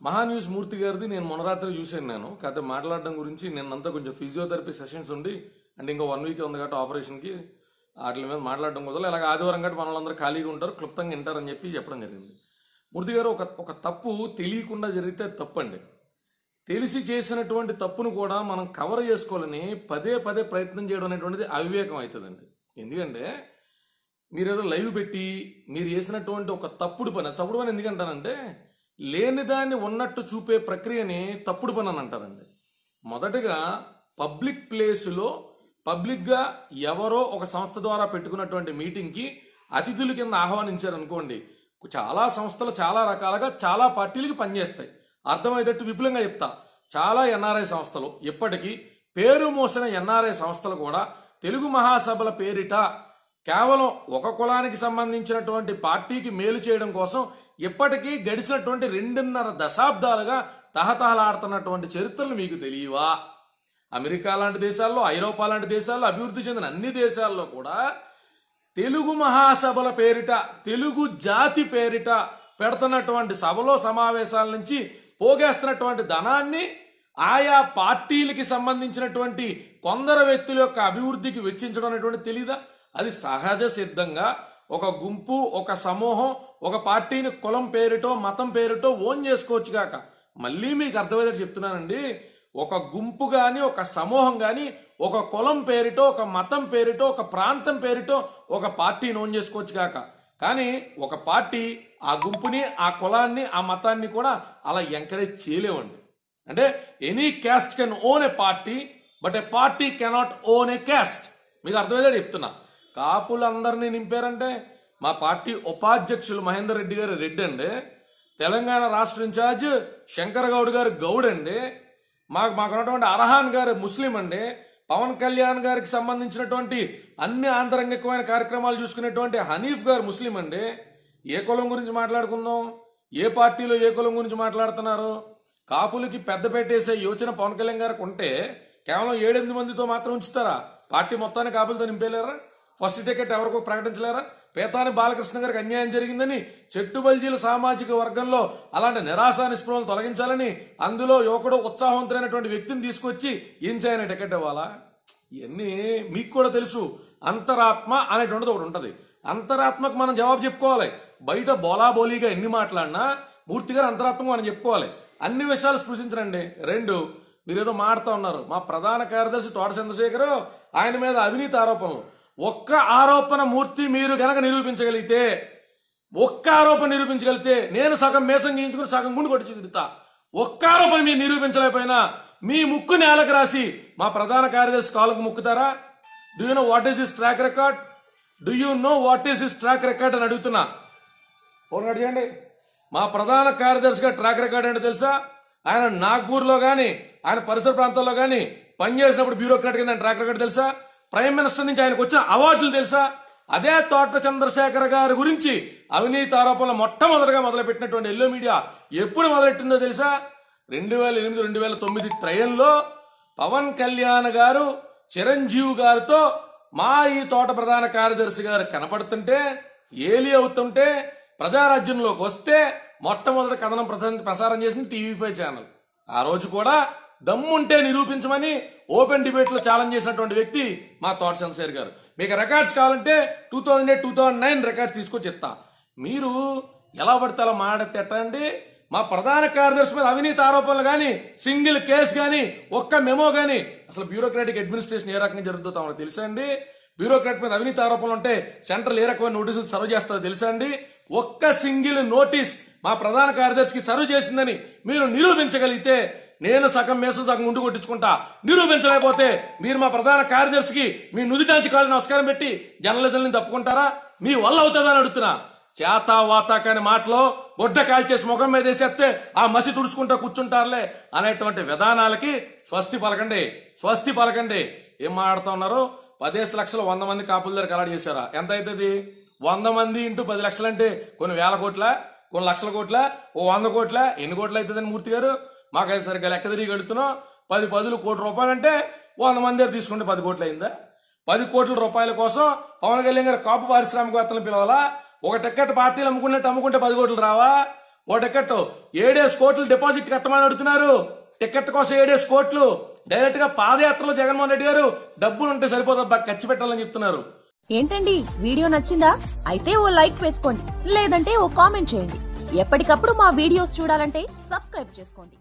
మహాన్యూస్ మూర్తి గారిది నేను మొన్న రాత్రి చూశాను నేను. కాకపోతే మాట్లాడడం గురించి నిన్నంతా కొంచెం ఫిజియోథెరపీ సెషన్స్ ఉండి అంటే ఇంకో వన్ వీక్ ఉంది కాబట్టి ఆపరేషన్కి వాటి మీద మాట్లాడడం కుదరదు. ఇలాగ ఆదివారం కాబట్టి మన వాళ్ళందరూ ఖాళీగా ఉంటారు క్లుప్తంగా వింటారని చెప్పి చెప్పడం జరిగింది. మూర్తి గారు ఒక ఒక తప్పు తెలియకుండా జరిగితే తప్పండి. తెలిసి చేసినటువంటి తప్పును కూడా మనం కవర్ చేసుకోవాలని పదే పదే ప్రయత్నం చేయడం అనేటువంటిది అవివేకం అవుతుందండి. ఎందుకంటే మీరు ఏదో లైవ్ పెట్టి మీరు చేసినటువంటి ఒక తప్పుడు పని తప్పుడు పని ఎందుకంటారంటే లేని దాన్ని ఉన్నట్టు చూపే ప్రక్రియని తప్పుడు పని అని అంటారండి. మొదటగా పబ్లిక్ ప్లేస్లో పబ్లిక్గా ఎవరో ఒక సంస్థ ద్వారా పెట్టుకున్నటువంటి మీటింగ్కి అతిథుల కింద ఆహ్వానించారనుకోండి చాలా సంస్థలు చాలా రకాలుగా చాలా పార్టీలకి పనిచేస్తాయి. అర్థమయ్యేటట్టు విపులంగా చెప్తా చాలా ఎన్ఆర్ఐ సంస్థలు ఇప్పటికీ పేరు మోసిన ఎన్ఆర్ఐ సంస్థలు కూడా తెలుగు మహాసభల పేరిట కేవలం ఒక కులానికి సంబంధించినటువంటి పార్టీకి మేలు చేయడం కోసం ఇప్పటికీ గడిచినటువంటి రెండున్నర దశాబ్దాలుగా తహతహలాడుతున్నటువంటి చరిత్రలు మీకు తెలియవా? అమెరికా లాంటి దేశాల్లో ఐరోపా లాంటి దేశాల్లో అభివృద్ధి చెందిన అన్ని దేశాల్లో కూడా తెలుగు మహాసభల పేరిట తెలుగు జాతి పేరిట పెడుతున్నటువంటి సభలో సమావేశాల నుంచి పోగేస్తున్నటువంటి ధనాన్ని ఆయా పార్టీలకి సంబంధించినటువంటి కొందరు వ్యక్తుల యొక్క అభివృద్ధికి వెచ్చించడం అనేటువంటి తెలీదా? అది సహజ సిద్ధంగా ఒక గుంపు ఒక సమూహం ఒక పార్టీని కులం పేరిటో మతం పేరిటో ఓన్ చేసుకోవచ్చు కాక మళ్ళీ మీకు అర్థమయ్యేలా చెప్తున్నానండి. ఒక గుంపు కానీ ఒక సమూహం కానీ ఒక కులం పేరిటో ఒక మతం పేరిటో ఒక ప్రాంతం పేరిటో ఒక పార్టీని ఓన్ చేసుకోవచ్చు కాక కానీ ఒక పార్టీ ఆ గుంపుని ఆ కులాన్ని ఆ మతాన్ని కూడా అలా ఎంకరేజ్ చేయలేవండి అంటే any caste can own a party but a party cannot own a caste మీకు అర్థమైతే చెప్తున్నా. కాపులందరినీ నింపారంటే మా పార్టీ ఉపాధ్యక్షులు మహేందర్ రెడ్డి గారు రెడ్డి అండి తెలంగాణ రాష్ట్ర ఇన్ఛార్జ్ శంకర్ గౌడ్ గారు గౌడ్ అండి మాకు మాకున్నటువంటి అర్హాన్ గారు ముస్లిం అండి పవన్ కళ్యాణ్ గారికి సంబంధించినటువంటి అన్ని ఆంతరంగికమైన కార్యక్రమాలు చూసుకునేటువంటి హనీఫ్ గారు ముస్లిం అండి ఏ కులం గురించి మాట్లాడుకుందాం? ఏ పార్టీలో ఏ కులం గురించి మాట్లాడుతున్నారు? కాపులకి పెద్ద పెట్టేసే యోచన పవన్ కళ్యాణ్ గారికి ఉంటే కేవలం ఏడెనిమిది మందితో మాత్రం ఉంచుతారా? పార్టీ మొత్తాన్ని కాపులతో నింపేలేరా? ఫస్ట్ టికెట్ ఎవరికో ప్రకటించలేరా? పేతాని బాలకృష్ణ గారికి అన్యాయం జరిగిందని చెట్టు బల్జీల సామాజిక వర్గంలో అలాంటి నిరాశ నిస్పృహలు తొలగించాలని అందులో యువకుడు ఉత్సాహవంతులైనటువంటి వ్యక్తిని తీసుకొచ్చి ఏం టికెట్ ఇవ్వాలా? ఇవన్నీ మీకు కూడా తెలుసు. అంతరాత్మ అనేటువంటిది ఒకటి ఉంటుంది. అంతరాత్మకు మనం జవాబు చెప్పుకోవాలి. బయట బోలాబోలీగా ఎన్ని మాట్లాడినా పూర్తిగా అంతరాత్మకు మనం చెప్పుకోవాలి. అన్ని విషయాలు స్పృశించరండి రెండు మీరేదో మాడుతూ ఉన్నారు. మా ప్రధాన కార్యదర్శి తోట చంద్రశేఖర్ ఆయన మీద అవినీతి ఆరోపణలు. ఒక్క ఆరోపణ మూర్తి మీరు కనుక నిరూపించగలిగితే ఒక్క ఆరోపణ నిరూపించగలిగితే నేను సగం మేసం గీయించుకుని సగం గుండు కొట్టి తిరుగుతా ఒక్క ఆరోపణ మీరు నిరూపించలేకపోయినా మీ ముక్కు నేలకు రాసి మా ప్రధాన కార్యదర్శి కాలుకు ముక్కుతారా? Do you know what is his track record do you know what is his track record అని అడుగుతున్నా. ఫోన్ కట్ చేయండి. మా ప్రధాన కార్యదర్శిగా ట్రాక్ రికార్డ్ ఏంటో తెలుసా? ఆయన నాగ్పూర్లో కానీ ఆయన పరిసర ప్రాంతాల్లో కానీ పనిచేసినప్పుడు బ్యూరోక్రాట్ కింద ట్రాక్ రికార్డ్ తెలుసా? ప్రైమ్ మినిస్టర్ నుంచి ఆయనకు వచ్చిన అవార్డులు తెలుసా? అదే తోట చంద్రశేఖర్ గారి గురించి అవినీతి ఆరోపణలు మొట్టమొదటిగా మొదలుపెట్టినటువంటి ఎల్లో మీడియా ఎప్పుడు మొదలెట్టిందో తెలుసా? రెండు వేల ఎనిమిది రెండు వేల తొమ్మిది త్రయంలో పవన్ కళ్యాణ్ గారు చిరంజీవి గారితో మా ఈ తోట ప్రధాన కార్యదర్శి గారు కనపడుతుంటే ఏలి అవుతుంటే ప్రజారాజ్యంలోకి వస్తే మొట్టమొదటి కథనం ప్రసా- ప్రసారం చేసింది టీవీ ఫైవ్ ఛానల్. ఆ రోజు కూడా దమ్ముంటే నిరూపించమని ఓపెన్ డిబేట్లో ఛాలెంజ్ చేసినటువంటి వ్యక్తి మా తోట చంద్రశేఖర్ గారు. మీకు రికార్డ్స్ కావాలంటే two thousand eight two thousand nine records తీసుకొచ్చి ఇస్తా. మీరు ఎలా పడితే అలా మాట్లాడితే మా ప్రధాన కార్యదర్శి మీద అవినీతి ఆరోపణలు కానీ సింగిల్ కేసు కానీ ఒక్క మెమో కానీ అసలు బ్యూరోక్రాటిక్ అడ్మినిస్ట్రేషన్ ఏ రకంగా జరుగుతుందో తమకు తెలుసా అండి? బ్యూరోక్రాట్ మీద అవినీతి ఆరోపణలు ఉంటే సెంట్రల్ ఏ రకమైన నోటీసులు సర్వ్ చేస్తారో తెలుసా అండి? ఒక్క సింగిల్ నోటీస్ మా ప్రధాన కార్యదర్శికి సర్వ్ చేసిందని మీరు నిరూపించగలిగితే నేను సగం మేసం సగం ఉండి కొట్టించుకుంటా. నిరూపించలేకపోతే మీరు మా ప్రధాన కార్యదర్శికి మీ నుదిటాంచి కాళ్ళు నమస్కారం పెట్టి జర్నలిజంని తప్పుకుంటారా? మీ వల్ల అవుతుందని అడుగుతున్నా. చేత వాత కాని మాటలో గొడ్డ కాల్చేసి ముఖం మీద వేసేస్తే ఆ మసి తుడుచుకుంటా కూర్చుంటారులే అనేటువంటి విధానాలకి స్వస్తి పలకండి. స్వస్తి పలకండి. ఏం మాట్లాడుతూ ఉన్నారు? పదేసి లక్షలు వంద మంది కాపుల దగ్గర కలాడి చేశారా? ఎంత అవుతుంది వంద మంది ఇంటూ పది లక్షలు అంటే కొన్ని వేల కోట్ల? కొన్ని లక్షల కోట్ల? ఓ వంద కోట్ల? ఎన్ని కోట్లు అవుతుందని మూర్తి గారు? మాకైతే సరిగ్గా లెక్క తిరిగి గడుతున్నాం పది పదులు కోటి రూపాయలు అంటే వంద మంది దగ్గర తీసుకుంటే పది కోట్లు అయిందా? పది కోట్ల రూపాయల కోసం పవన్ కళ్యాణ్ గారు కాపు పారిశ్రామికవేత్తలను పిలవాలా? ఒక టికెట్ పార్టీలు అమ్ముకున్నట్టు అమ్ముకుంటే పది కోట్లు రావా? ఓ టికెట్ ఏడేసి కోట్లు డిపాజిట్ కట్టమని అడుగుతున్నారు. టికెట్ కోసం ఏడేసి కోట్లు డైరెక్ట్గా పాదయాత్రలో జగన్మోహన్ రెడ్డి గారు డబ్బులు ఉంటే సరిపోతుంది ఖర్చు పెట్టాలని చెప్తున్నారు. ఏంటండి? వీడియో నచ్చిందా? అయితే ఓ లైక్ వేసుకోండి. లేదంటే ఓ కామెంట్ చేయండి. ఎప్పటికప్పుడు మా వీడియోస్ చూడాలంటే సబ్స్క్రైబ్ చేసుకోండి.